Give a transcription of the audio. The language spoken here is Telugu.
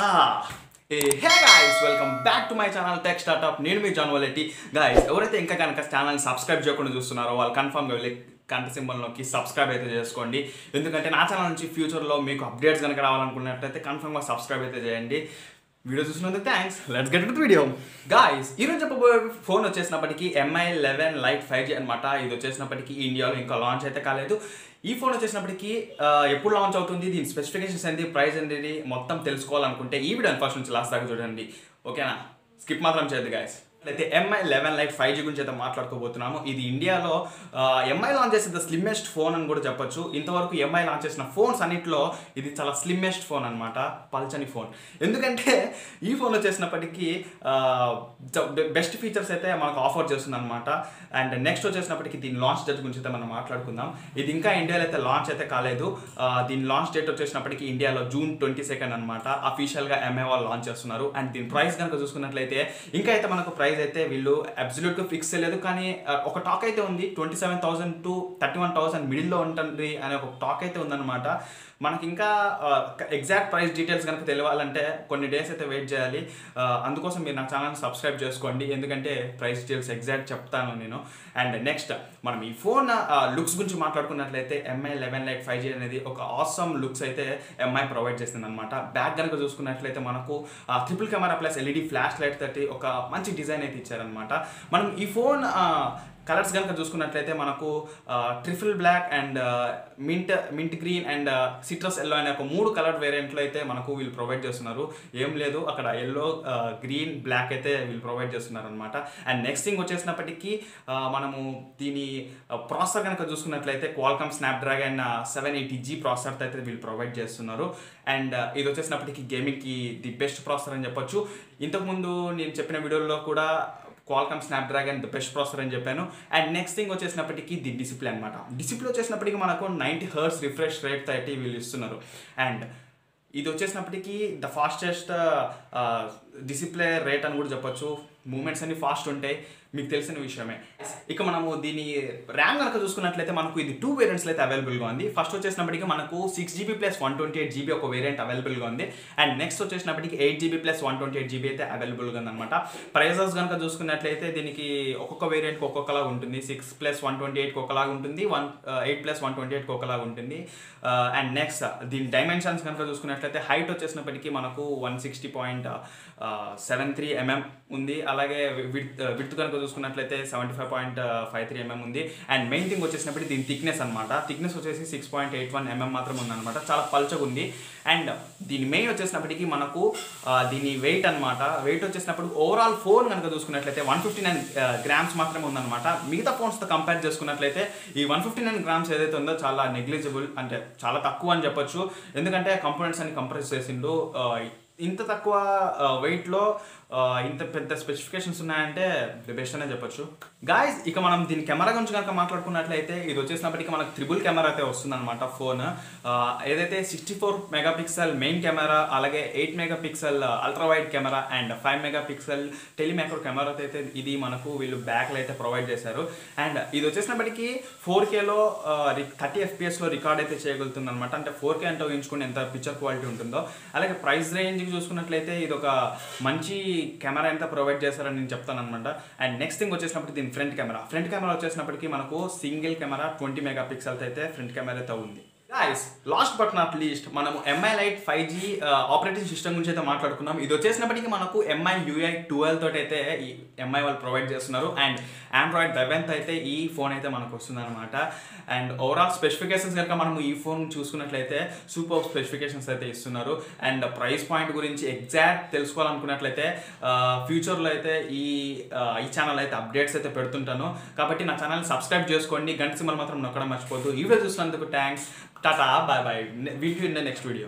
Hey guys welcome back to my channel Tech Startup నేను మీ జాన్ వలెట్టి గాయస్ ఎవరైతే ఇంకా కనుక ఛానల్ సబ్స్క్రైబ్ చేయకుండా చూస్తున్నారో వాళ్ళు కన్ఫామ్గా వెళ్ళి కంట సింబల్ లోకి సబ్స్క్రైబ్ అయితే చేసుకోండి ఎందుకంటే నా ఛానల్ నుంచి ఫ్యూచర్లో మీకు అప్డేట్స్ కనుక రావాలనుకున్నట్లయితే కన్ఫామ్గా సబ్స్క్రైబ్ అయితే చేయండి వీడియో చూసినందుకు thanks let's get to video guys ఈరోజు చెప్పబోయే phone వచ్చేసినప్పటికీ Mi eleven lite five G అనమాట ఇది వచ్చేసినప్పటికీ ఇండియాలో ఇంకా లాంచ్ అయితే కాలేదు ఈ ఫోన్ వచ్చేసినప్పటికీ ఎప్పుడు లాంచ్ అవుతుంది దీని స్పెసిఫికేషన్స్ ఏంటి ప్రైస్ ఏంటి మొత్తం తెలుసుకోవాలనుకుంటే ఈ వీడియో ఫస్ట్ నుంచి లాస్ట్ దాకా చూడండి ఓకేనా స్కిప్ మాత్రం చేయద్దు గాయస్ అయితే Mi eleven lite five G గురించి అయితే మాట్లాడుకోబోతున్నాము ఇది ఇండియాలో ఎంఐ లాంచ్ చేసిన ద స్లిమ్మెస్ట్ ఫోన్ అని కూడా చెప్పొచ్చు ఇంతవరకు ఎంఐ లాంచ్ చేసిన ఫోన్స్ అన్నింటిలో ఇది చాలా స్లిమ్మెస్ట్ ఫోన్ అనమాట పల్చని ఫోన్ ఎందుకంటే ఈ ఫోన్లో చేసినప్పటికీ బెస్ట్ ఫీచర్స్ అయితే మనకు ఆఫర్ చేస్తుంది అనమాట అండ్ నెక్స్ట్ వచ్చేసినప్పటికీ దీని లాంచ్ డేట్ గురించి అయితే మనం మాట్లాడుకుందాం ఇది ఇంకా ఇండియాలో అయితే లాంచ్ అయితే కాలేదు దీని లాంచ్ డేట్ వచ్చేసినప్పటికీ ఇండియాలో జూన్ ట్వంటీ సెకండ్ అనమాట అఫీషియల్గా ఎంఐ వాళ్ళు లాంచ్ చేస్తున్నారు అండ్ దీని ప్రైస్ కనుక చూసుకున్నట్లయితే ఇంకా అయితే మనకు ప్రైస్ ప్రైస్ అయితే వీళ్ళు అబ్సల్యూట్గా ఫిక్స్ చేయలేదు కానీ ఒక టాక్ అయితే ఉంది twenty seven thousand to thirty one thousand మిడిల్లో ఉంటుంది అనే ఒక టాక్ అయితే ఉందన్నమాట మనకి ఇంకా ఎగ్జాక్ట్ ప్రైస్ డీటెయిల్స్ కనుక తెలియాలంటే కొన్ని డేస్ అయితే వెయిట్ చేయాలి అందుకోసం మీరు నా ఛానల్ సబ్స్క్రైబ్ చేసుకోండి ఎందుకంటే ప్రైస్ డీటెయిల్స్ ఎగ్జాక్ట్ చెప్తాను నేను అండ్ నెక్స్ట్ మనం ఈ ఫోన్ లుక్స్ గురించి మాట్లాడుకున్నట్లయితే Mi eleven lite five G అనేది ఒక ఆసమ్ లుక్స్ అయితే ఎంఐ ప్రొవైడ్ చేసింది అనమాట బ్యాక్ కనుక చూసుకున్నట్లయితే మనకు triple camera plus LED flash light తట్టి ఒక మంచి డిజైన్ అయితే ఇచ్చారనమాట మనం ఈ ఫోన్ కలర్స్ కనుక చూసుకున్నట్లయితే మనకు truffle black and mint mint green and citrus yellow అనే ఒక మూడు కలర్ వేరియంట్లు అయితే మనకు వీళ్ళు ప్రొవైడ్ చేస్తున్నారు ఏం లేదు అక్కడ ఎల్లో గ్రీన్ బ్లాక్ అయితే వీళ్ళు ప్రొవైడ్ చేస్తున్నారు అనమాట అండ్ నెక్స్ట్ థింగ్ వచ్చేసినప్పటికీ మనము దీని ప్రాసెసర్ కనుక చూసుకున్నట్లయితే Qualcomm Snapdragon seven eighty G ప్రాసెసర్తో అయితే వీళ్ళు ప్రొవైడ్ చేస్తున్నారు అండ్ ఇది వచ్చేసినప్పటికీ గేమింగ్కి ది బెస్ట్ ప్రాసెసర్ అని చెప్పొచ్చు ఇంతకుముందు నేను చెప్పిన వీడియోలో కూడా Qualcomm Snapdragon the best processor అని చెప్పాను అండ్ నెక్స్ట్ థింగ్ వచ్చేసినప్పటికీ ది డిసిప్లిన్ అనమాట డిసిప్లిన్ వచ్చేసినప్పటికీ మనకు నైంటీ హర్స్ రిఫ్రెష్ రేట్ అయితే వీళ్ళు ఇస్తున్నారు అండ్ ఇది వచ్చేసినప్పటికీ ద ఫాస్టెస్ట్ డిసిప్లే రేట్ అని కూడా చెప్పొచ్చు మూమెంట్స్ అన్ని ఫాస్ట్ ఉంటాయి మీకు తెలిసిన విషయమే ఇక మనము దీని ర్యామ్ కనుక చూసుకున్నట్లయితే మనకు ఇది టూ వేరియంట్స్లో అయితే అవైలబుల్గా ఉంది ఫస్ట్ వచ్చేసినప్పటికీ మనకు six GB plus one twenty eight GB ఒక వేరియంట్ అవైలబుల్గా ఉంది and next వచ్చేసినప్పటికీ eight GB plus one twenty eight GB అయితే అవైలబుల్గా ఉందన్నమాట ప్రైజెస్ కనుక చూసుకున్నట్లయితే దీనికి ఒక్కొక్క వేరియంట్కి ఒక్కొక్కలా ఉంటుంది సిక్స్ ప్లస్ వన్ ట్వంటీ ఎయిట్కి ఒకలాగా ఉంటుంది one eight plus one twenty ఎయిట్కి ఒకలాగా ఉంటుంది అండ్ uh, నెక్స్ట్ దీని డైమెన్షన్స్ కనుక చూసుకున్నట్లయితే హైట్ వచ్చేసినప్పటికీ మనకు one sixty point seven three mm ఉంది అలాగే విత్ విత్ కనుక చూసుకున్నట్లయితే seventy five point five three mm ఉంది అండ్ మెయిన్ థింగ్ వచ్చేసినప్పుడు దీని థిక్నెస్ అనమాట థిక్నెస్ వచ్చేసి six point eight one mm మాత్రం ఉందన్నమాట చాలా పల్చగా ఉంది అండ్ దీని మెయిన్ వచ్చేసినప్పటికీ మనకు దీని వెయిట్ అనమాట వెయిట్ వచ్చేసినప్పుడు ఓవరాల్ ఫోన్ కనుక చూసుకున్నట్లయితే వన్ ఫిఫ్టీ నైన్ గ్రామ్స్ మాత్రమే ఉందన్నమాట మిగతా ఫోన్స్తో కంపేర్ చేసుకున్నట్లయితే ఈ వన్ ఫిఫ్టీ నైన్ గ్రామ్స్ ఏదైతే ఉందో చాలా నెగ్లిజిబుల్ అంటే చాలా తక్కువ అని చెప్పొచ్చు ఎందుకంటే కంపోనెంట్స్ అని కంప్రెస్ చేసిండు ఇంత తక్కువ వెయిట్లో ఇంత పెద్ద స్పెసిఫికేషన్స్ ఉన్నాయంటే ది బెస్ట్ అనే చెప్పొచ్చు గాయస్ ఇక మనం దీని కెమెరా గురించి కనుక మాట్లాడుకున్నట్లయితే ఇది వచ్చేసినప్పటికీ మనకు త్రిబుల్ కెమెరా అయితే వస్తుందన్నమాట ఫోన్ ఏదైతే sixty four megapixel main camera అలాగే eight megapixel ultra wide camera and five megapixel telemacro camera అయితే ఇది మనకు వీళ్ళు బ్యాక్లో అయితే ప్రొవైడ్ చేశారు అండ్ ఇది వచ్చేసినప్పటికీ ఫోర్ కేలో థర్టీ ఎఫ్పిఎస్లో రికార్డ్ అయితే చేయగలుగుతుంది అనమాట అంటే ఫోర్ కే అంటే ఎంత పిక్చర్ క్వాలిటీ ఉంటుందో అలాగే ప్రైస్ రేంజ్ థింగ్ చూసుకున్నట్లయితే ఇది ఒక మంచి కెమెరా ఎంత ప్రొవైడ్ చేస్తారని నేను చెప్తాను అనమాట అండ్ నెక్స్ట్ థింగ్ వచ్చేసినప్పుడు దీని ఫ్రంట్ కెమెరా ఫ్రంట్ కెమెరా వచ్చేసినప్పటికీ మనకు single camera twenty megapixels అయితే ఫ్రంట్ కెమెరా అయితే ఉంది guys last but not least మనము Mi lite five G operating system గురించి అయితే మాట్లాడుకున్నాం ఇది వచ్చేసినప్పటికీ మనకు ఎంఐ యూఐ ట్వెల్వ్ తోటి అయితే ఈ ఎంఐ వాళ్ళు ప్రొవైడ్ చేస్తున్నారు అండ్ ఆండ్రాయిడ్ లెవెన్త్ అయితే ఈ ఫోన్ అయితే మనకు వస్తుందన్నమాట అండ్ ఓవరాల్ స్పెసిఫికేషన్స్ కనుక మనం ఈ ఫోన్ చూసుకున్నట్లయితే సూపర్ స్పెసిఫికేషన్స్ అయితే ఇస్తున్నారు అండ్ ప్రైస్ పాయింట్ గురించి ఎగ్జాక్ట్ తెలుసుకోవాలనుకున్నట్లయితే ఫ్యూచర్లో uh, అయితే ఈ uh, ఈ ఛానల్ అయితే అప్డేట్స్ అయితే పెడుతుంటాను కాబట్టి నా ఛానల్ సబ్స్క్రైబ్ చేసుకోండి గంట సింబల్ మాత్రం నొక్కడం మర్చిపోద్దు ఈ వీడియో చూసినందుకు thanks Tata, bye bye. We'll see you in the next video.